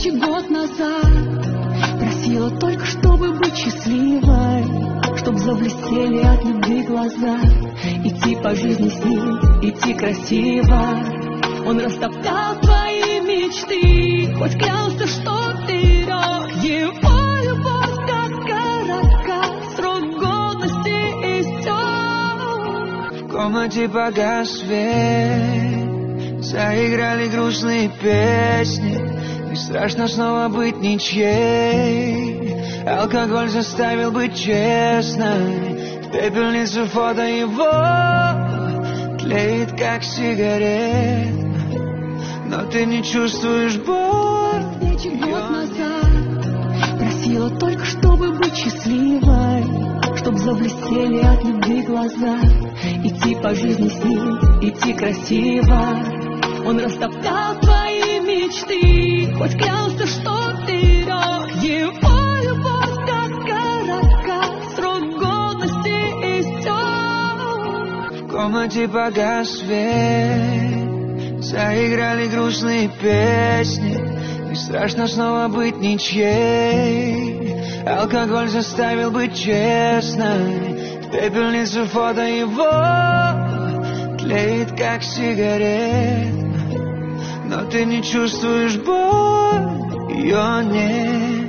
встречи год назад Просила только, чтобы быть счастливой Чтоб заблестели от любви глаза. Идти по жизни с ним, идти красиво. Он растоптал твои мечты Хоть клялся, что берег Его любовь как коротка Срок годности истек. В комнате погас свет Заиграли грустные песни И страшно снова быть ничьей. Алкоголь заставил быть честной. В пепельницу фото его Тлеет как сигарет. Но ты не чувствуешь боль. Встречи год назад Просила только, чтобы быть счастливой Чтоб заблестели от любви глаза. Идти по жизни с ним, идти красиво. Он растоптал твои мечты. Хоть клялся, что берег Его любовь как коротка Срок годности истек. В комнате погас свет. Заиграли грустные песни. И страшно снова быть ничьей. Алкоголь заставил быть честной. В пепельницу фото его Тлеет как сигарет Но ты не чувствуешь боль Ее нет